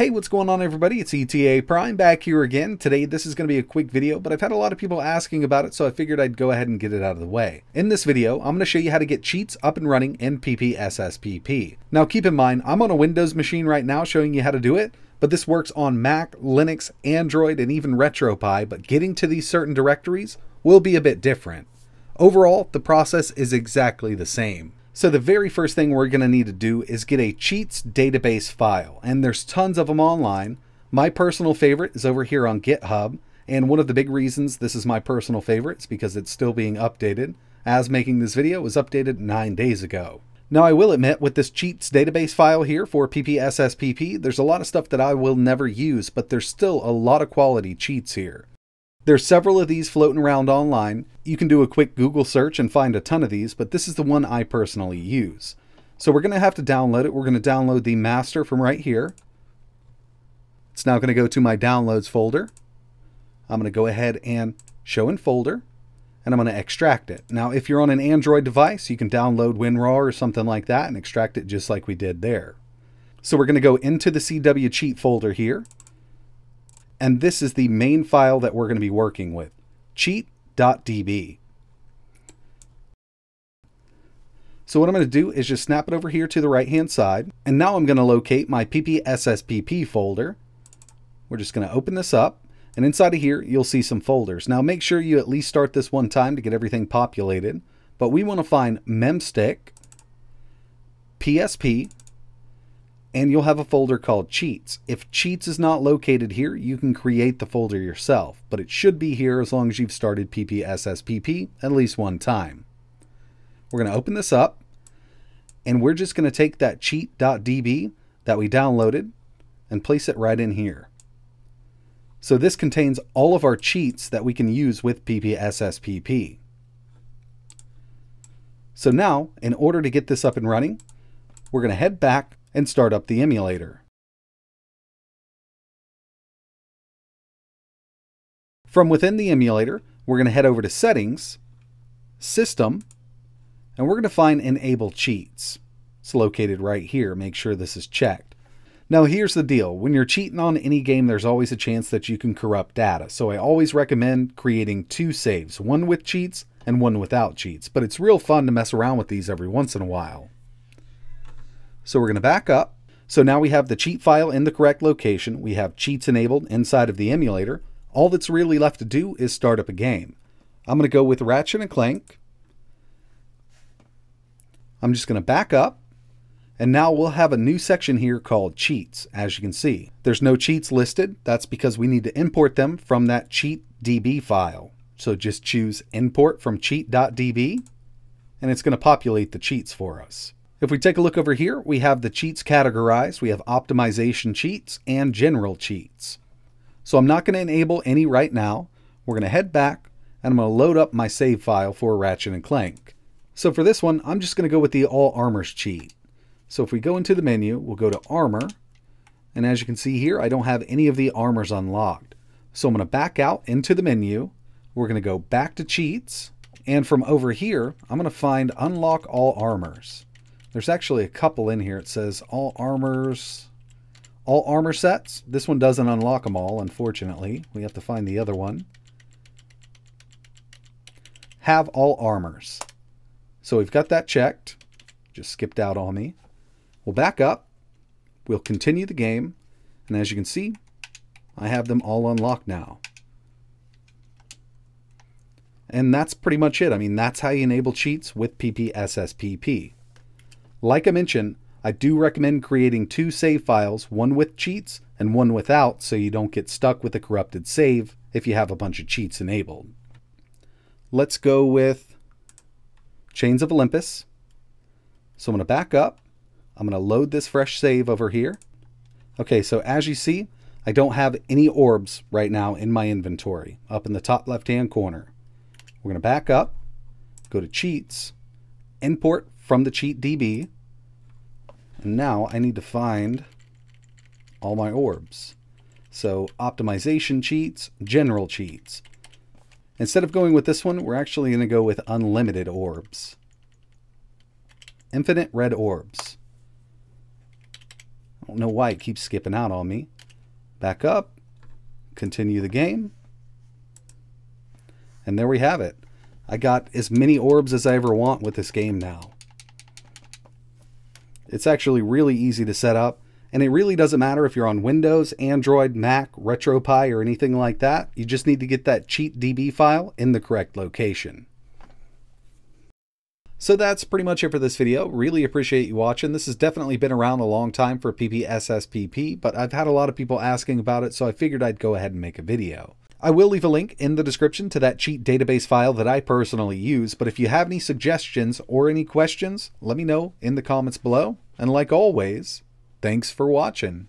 Hey, what's going on everybody? It's ETA Prime back here again. Today this is going to be a quick video, but I've had a lot of people asking about it, so I figured I'd go ahead and get it out of the way. In this video, I'm going to show you how to get cheats up and running in PPSSPP. Now keep in mind, I'm on a Windows machine right now showing you how to do it, but this works on Mac, Linux, Android, and even RetroPie, but getting to these certain directories will be a bit different. Overall, the process is exactly the same. So the very first thing we're going to need to do is get a cheats database file, and there's tons of them online. My personal favorite is over here on GitHub, and one of the big reasons this is my personal favorite is because it's still being updated, as making this video was updated nine days ago. Now I will admit with this cheats database file here for PPSSPP, there's a lot of stuff that I will never use, but there's still a lot of quality cheats here. There's several of these floating around online. You can do a quick Google search and find a ton of these, but this is the one I personally use. So we're going to have to download it. We're going to download the master from right here. It's now going to go to my downloads folder. I'm going to go ahead and show in folder and I'm going to extract it. Now, if you're on an Android device, you can download WinRAR or something like that and extract it just like we did there. So we're going to go into the CW cheat folder here and this is the main file that we're going to be working with, cheat.db. So what I'm going to do is just snap it over here to the right hand side. And now I'm going to locate my PPSSPP folder. We're just going to open this up. And inside of here, you'll see some folders. Now make sure you at least start this one time to get everything populated. But we want to find memstick, PSP, and you'll have a folder called cheats. If cheats is not located here, you can create the folder yourself, but it should be here as long as you've started PPSSPP at least one time. We're going to open this up, and we're just going to take that cheat.db that we downloaded and place it right in here. So this contains all of our cheats that we can use with PPSSPP. So now, in order to get this up and running, we're going to head back and start up the emulator. From within the emulator, we're going to head over to Settings, System, and we're going to find Enable Cheats. It's located right here. Make sure this is checked. Now here's the deal. When you're cheating on any game, there's always a chance that you can corrupt data. So I always recommend creating two saves, one with cheats and one without cheats. But it's real fun to mess around with these every once in a while. So we're going to back up. So now we have the cheat file in the correct location. We have cheats enabled inside of the emulator. All that's really left to do is start up a game. I'm going to go with Ratchet and Clank. I'm just going to back up. And now we'll have a new section here called cheats, as you can see. There's no cheats listed. That's because we need to import them from that cheat.db file. So just choose import from cheat.db and it's going to populate the cheats for us. If we take a look over here, we have the cheats categorized. We have optimization cheats and general cheats. So I'm not going to enable any right now. We're going to head back and I'm going to load up my save file for Ratchet and Clank. So for this one, I'm just going to go with the all armors cheat. So if we go into the menu, we'll go to armor. And as you can see here, I don't have any of the armors unlocked. So I'm going to back out into the menu. We're going to go back to cheats. And from over here, I'm going to find unlock all armors. There's actually a couple in here. It says all armors, all armor sets. This one doesn't unlock them all, unfortunately. We have to find the other one. Have all armors. So we've got that checked. Just skipped out on me. We'll back up. We'll continue the game. And as you can see, I have them all unlocked now. And that's pretty much it. I mean, that's how you enable cheats with PPSSPP. Like I mentioned, I do recommend creating two save files, one with cheats and one without, so you don't get stuck with a corrupted save if you have a bunch of cheats enabled. Let's go with Chains of Olympus. So I'm going to back up. I'm going to load this fresh save over here. Okay, so as you see, I don't have any orbs right now in my inventory up in the top left hand corner. We're going to back up, go to cheats, import from the cheat DB. And now I need to find all my orbs. So optimization cheats, general cheats. Instead of going with this one, we're actually going to go with unlimited orbs. Infinite red orbs. I don't know why it keeps skipping out on me. Back up. Continue the game. And there we have it. I got as many orbs as I ever want with this game now. It's actually really easy to set up, and it really doesn't matter if you're on Windows, Android, Mac, RetroPie, or anything like that. You just need to get that cheat DB file in the correct location. So that's pretty much it for this video. Really appreciate you watching. This has definitely been around a long time for PPSSPP, but I've had a lot of people asking about it, so I figured I'd go ahead and make a video. I will leave a link in the description to that cheat database file that I personally use, but if you have any suggestions or any questions, let me know in the comments below. And like always, thanks for watching.